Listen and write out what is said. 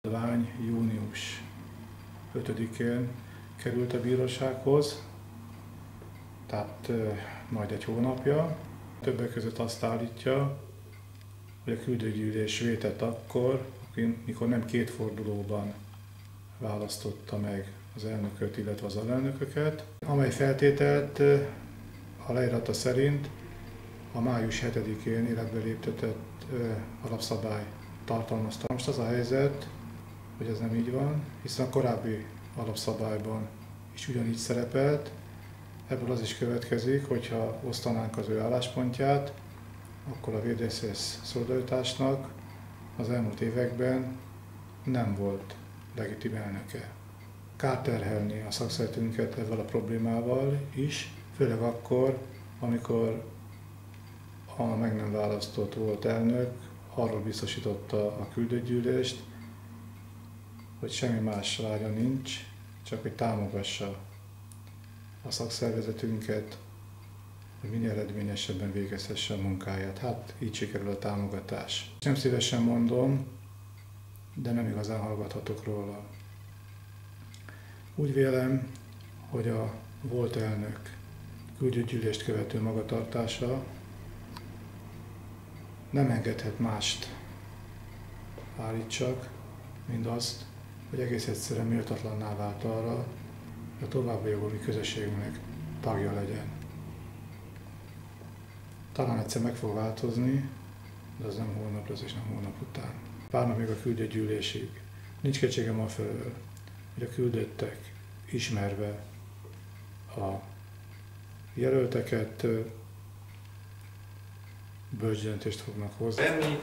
A lány június 5-én került a bírósághoz, tehát majd egy hónapja. Többek között azt állítja, hogy a küldőgyűlés vétett akkor, mikor nem két fordulóban választotta meg az elnököt, illetve az alelnököket, amely feltételt a leírata szerint a május 7-én életbe léptetett alapszabály tartalmazta. Most az a helyzet, hogy ez nem így van, hiszen a korábbi alapszabályban is ugyanígy szerepelt. Ebből az is következik, hogyha osztanánk az ő álláspontját, akkor a VDSZ szolidaritásnak az elmúlt években nem volt legitim elnöke. Kár terhelni a szakszeretünket ezzel a problémával is, főleg akkor, amikor a meg nem választott volt elnök arról biztosította a küldőgyűlést, hogy semmi más vágya nincs, csak hogy támogassa a szakszervezetünket, hogy minél eredményesebben végezhesse a munkáját. Hát így sikerül a támogatás. Nem szívesen mondom, de nem igazán hallgathatok róla. Úgy vélem, hogy a volt elnök küldőgyűlést követő magatartása nem engedhet mást állítsak, mint azt, hogy egész egyszerűen méltatlanná vált arra, hogy a további jogomi közösségünknek tagja legyen. Talán egyszer meg fog változni, de az nem holnap lesz és nem hónap után. Pár még a küldőgyűlésig. Nincs kétségem a felől, hogy a küldöttek ismerve a jelölteket bölcs fognak hozni.